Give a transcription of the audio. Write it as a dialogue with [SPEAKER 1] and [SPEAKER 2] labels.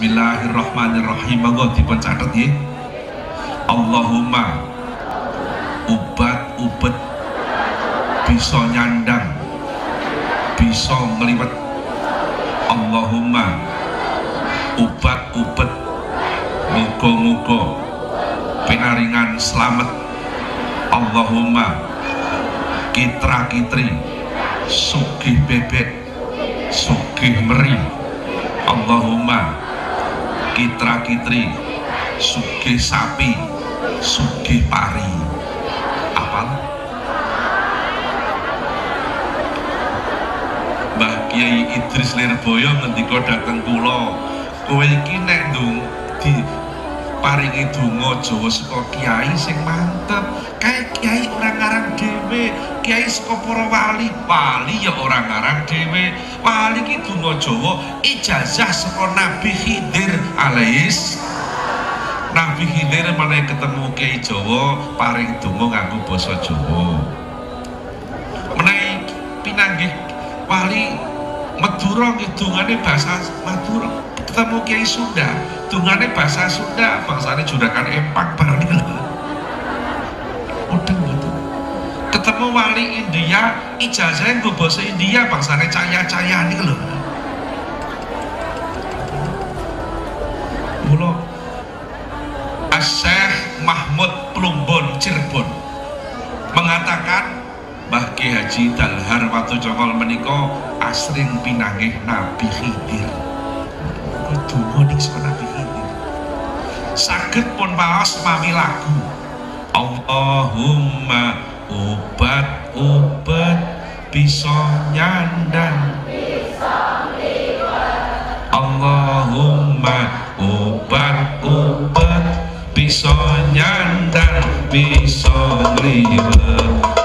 [SPEAKER 1] Bismillahirrahmanirrahim. Monggo catet nggih. Allahumma ubat ubet bisa nyandang bisa ngeliwet Allahumma ubat ubet muga-muga pinaringan selamat. Allahumma kitra kitri sugih bebek sugih meri. Allahumma kitra kitri sugih sapi sugih pari. Apal? Mbah Kiai Idris Lirboyo ngendika dateng kula kowe iki nek di paringi donga Jawa saka kiai sing mantep. Kae kiai ora ngarang dhewe. Kiai saka para wali. Wali ya ora ngarang dhewe. Wali ki donga Jawa ijazah saka Nabi Khidir alaihis Nabi Khidir meneh ketemu kiai Jawa paring donga nganggo basa Jawa. Meneh pinanggih wali Madura nggih dongane bahasa Madura ketemu Kiai Sunda. Dungane bahasa Sunda bangsane juragan empang bareng. Udah betul ketemu wali India ijazahnya gue bahasa India bangsane caya-caya nih loh Mula Mahmud Plumbon Cirebon mengatakan Mbah Haji Dalhar Watu Cokol meniko asring pinanggih Nabi Khidir donga ning Nabi Khidir saged pun maos mami lagu. Allahumma obat obat bisa nyandang Allahumma obat obat bisa nyandang bisa ngliwet